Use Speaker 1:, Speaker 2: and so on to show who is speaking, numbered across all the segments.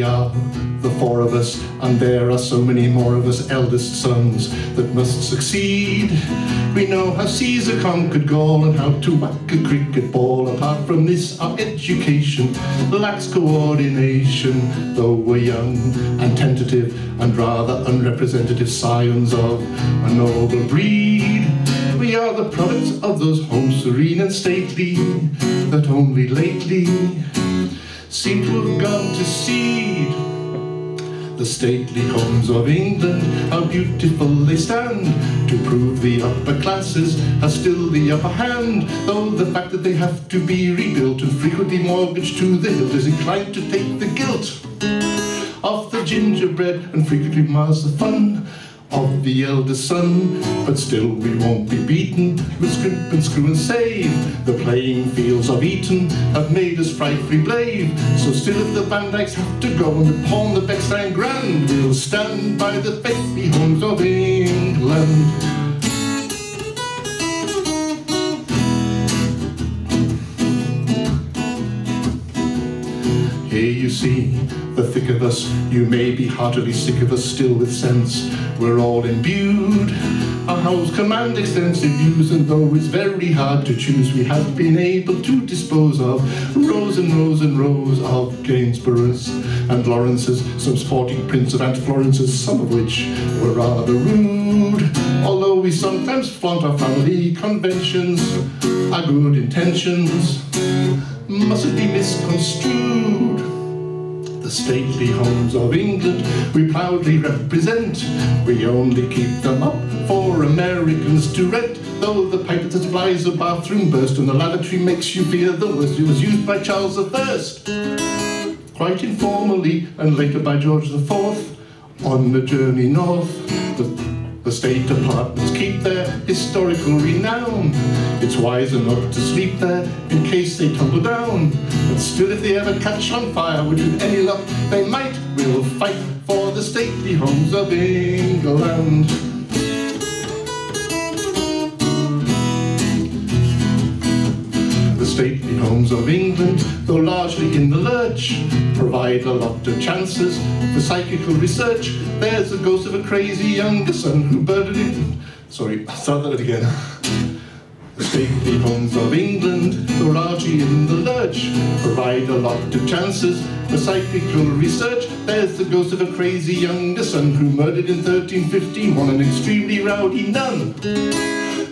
Speaker 1: the four of us, and there are so many more of us eldest sons that must succeed. We know how Caesar conquered Gaul and how to whack a cricket ball. Apart from this, our education lacks coordination, though we're young and tentative and rather unrepresentative scions of a noble breed. We are the products of those homes serene and stately that only lately seem to have gone to seed. The stately homes of England, how beautiful they stand, to prove the upper classes have still the upper hand, though the fact that they have to be rebuilt and frequently mortgaged to the hilt is inclined to take the guilt of the gingerbread and frequently mars the fun of the eldest son, but still we won't be beaten. We'll scrimp and screw and save. The playing fields of Eton have made us frightfully brave. So still if the Van Dycks have to go and pawn the Bechstein Grand, we'll stand by the faithful homes of England. Here you see the thick of us, you may be heartily sick of us, still with sense. We're all imbued. Our house command extensive views, and though it's very hard to choose, we have been able to dispose of rows and rows and rows of Gainsboroughs and Lawrences, some sporting prints of Aunt Florences, some of which were rather rude. Although we sometimes flaunt our family conventions, our good intentions mustn't be misconstrued. The stately homes of England we proudly represent. We only keep them up for Americans to rent. Though the pipe that supplies the bathroom burst and the lavatory makes you fear the worst, it was used by Charles I. Quite informally and later by George IV on the journey north. The the state apartments keep their historical renown. It's wiser not to sleep there in case they tumble down. Still, if they ever catch on fire, which with any luck they might, we'll fight for the stately homes of England. The stately homes of England, though largely in the lurch, provide a lot of chances for psychical research. There's the ghost of a crazy younger son who birded it. Sorry, start that again. The homes of England, though largely in the lurch, provide a lot of chances for psychical research. There's the ghost of a crazy younger son who murdered in 1351 an extremely rowdy nun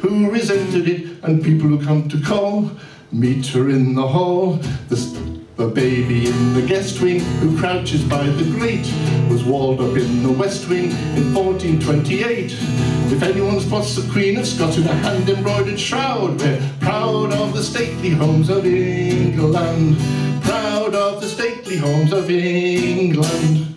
Speaker 1: who resented it, and people who come to call meet her in the hall. The, the baby in the guest wing who crouches by the grate was walled up in the west wing in 1428. If anyone spots the Queen of Scots in a hand-embroidered shroud, we're proud of the stately homes of England. Proud of the stately homes of England.